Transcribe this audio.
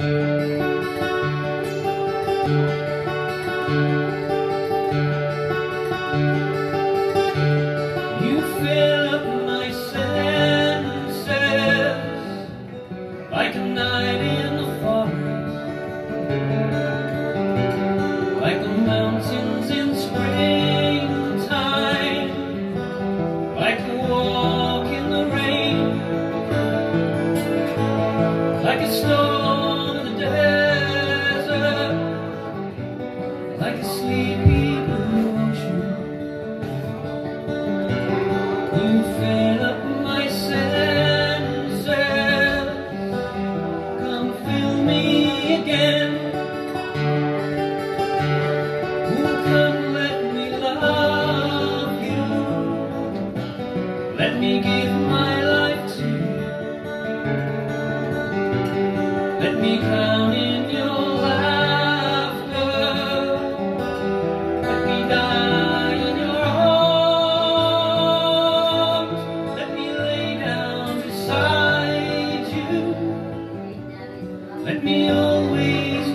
I can like a sleepy blue ocean. You fill up my senses. Come fill me again. Ooh, come let me love you. Let me give my life to you. Let me count it. always